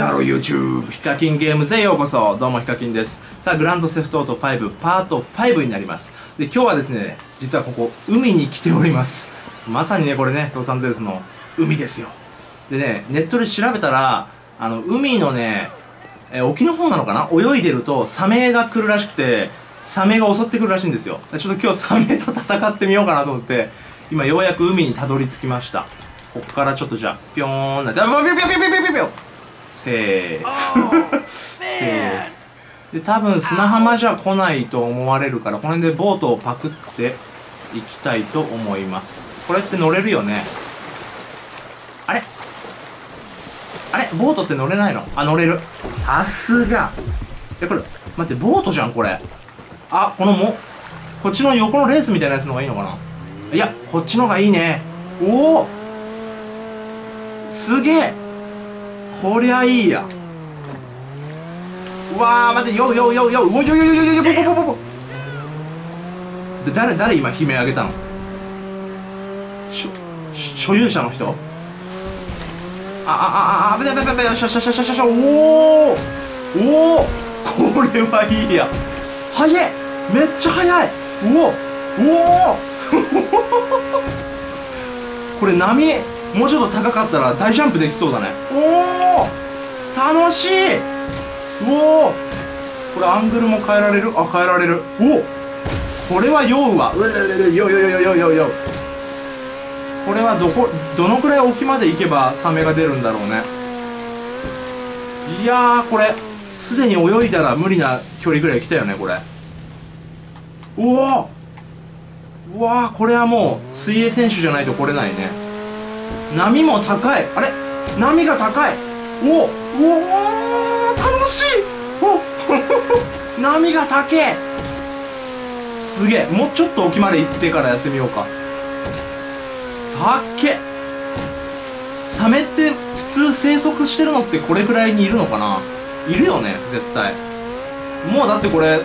なろ YouTube ヒカキンゲームズへようこそ。どうもヒカキンです。さあグランドセフトオート5パート5になります。で今日はですね実はここ海に来ております。まさにねこれねロサンゼルスの海ですよ。でねネットで調べたらあの海のねえ沖の方なのかな？泳いでるとサメが来るらしくてサメが襲ってくるらしいんですよ。ちょっと今日サメと戦ってみようかなと思って今ようやく海にたどり着きました。ここからちょっとじゃあピョーンなって。あピョピョピョピョピョピョピョせー。せー。で多分砂浜じゃ来ないと思われるからこの辺でボートをパクっていきたいと思います。これって乗れるよね。あれ？あれ？ボートって乗れないの？あ乗れる。さすが。えこれ待ってボートじゃんこれ。あこのもこっちの横のレースみたいなやつの方がいいのかな？いやこっちの方がいいね。おお。すげえ。こりゃいいや。うわー待ってよよよよう。およよよよよよポポポポポで誰誰今悲鳴あげたの？しょ所有者の人？ああああ危ない危ない危ないしゃしゃしゃしゃしゃしゃおおおおこれはいいや。速えめっちゃ速い。おおおお これ波もうちょっと高かったら大ジャンプできそうだね。おお楽しい。おおこれアングルも変えられる？あ変えられる。おおこれは酔うわ。うれよよよよよよよこれはどこどのくらい沖まで行けばサメが出るんだろうねいやーこれすでに泳いだら無理な距離ぐらい来たよねこれうわうわこれはもう水泳選手じゃないと来れないね。波も高い。あれ？波が高い。おおお楽しい。お 波が高えすげえ。もうちょっと沖まで行ってからやってみようか。たっけ。サメって普通生息してるのってこれくらいにいるのかな？いるよね絶対。もうだってこれ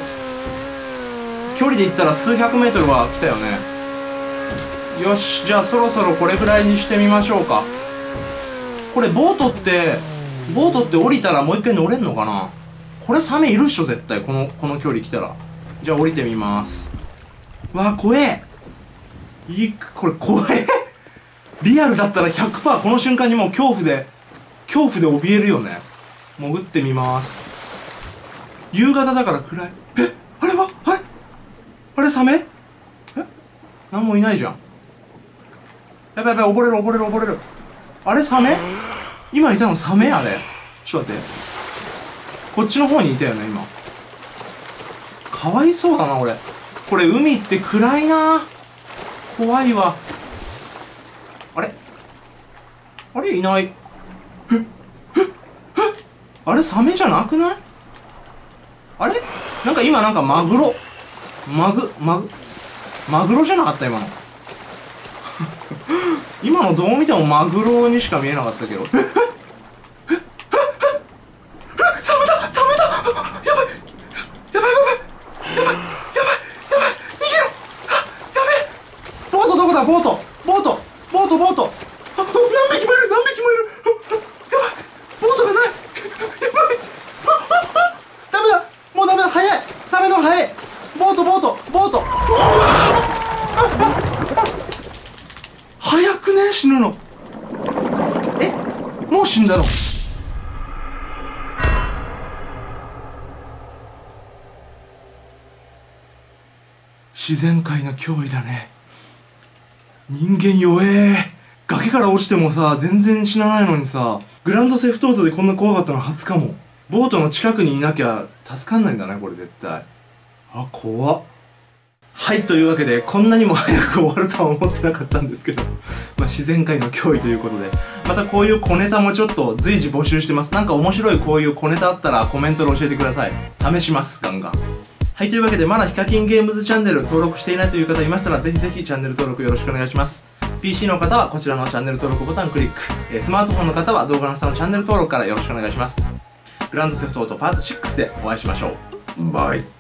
距離で言ったら数百メートルは来たよね。よしじゃあそろそろこれくらいにしてみましょうか。これボートってボートって降りたらもう一回乗れんのかな？これサメいるっしょ絶対このこの距離来たら。じゃあ降りてみます。わあ怖え。いくこれ怖え。リアルだったら100%この瞬間にもう恐怖で恐怖で怯えるよね。潜ってみます。夕方だから暗い。れサメ？え？何もいないじゃん。やばいやばい溺れる溺れる溺れる。あれサメ？今いたのサメ？あれ。ちょっと待って。こっちの方にいたよね今。かわいそうだな俺これ海って暗いな。怖いわ。あれ？あれいない。あれサメじゃなくない？あれ？なんか今なんかマグロ。マグマグマグロじゃなかった今の。今のどう見てもマグロにしか見えなかったけど。サメだサメだやばいやばいやばいやばいやばいやばい逃げろあやべえボートどこだボートボートボートボートあ何匹もいる何匹もいるあやばいボートがないやばいあああダメだもうダメだ早いサメの方が早いボートボートボートうわあああ早くね死ぬの？え？もう死んだの？自然界の脅威だね。人間弱え。崖から落ちてもさ全然死なないのにさグランドセフトートでこんな怖かったの初かも。ボートの近くにいなきゃ助かんないんだねこれ絶対。あ怖っ。はいというわけでこんなにも早く終わるとは思ってなかったんですけどまあ自然界の脅威ということで。またこういう小ネタもちょっと随時募集してます。なんか面白いこういう小ネタあったらコメントで教えてください。試しますガンガン。はいというわけでまだヒカキンゲームズチャンネル登録していないという方いましたらぜひぜひチャンネル登録よろしくお願いします。PC の方はこちらのチャンネル登録ボタンクリック。えスマートフォンの方は動画の下のチャンネル登録からよろしくお願いします。グランドセフトオートパート6でお会いしましょう。バイ。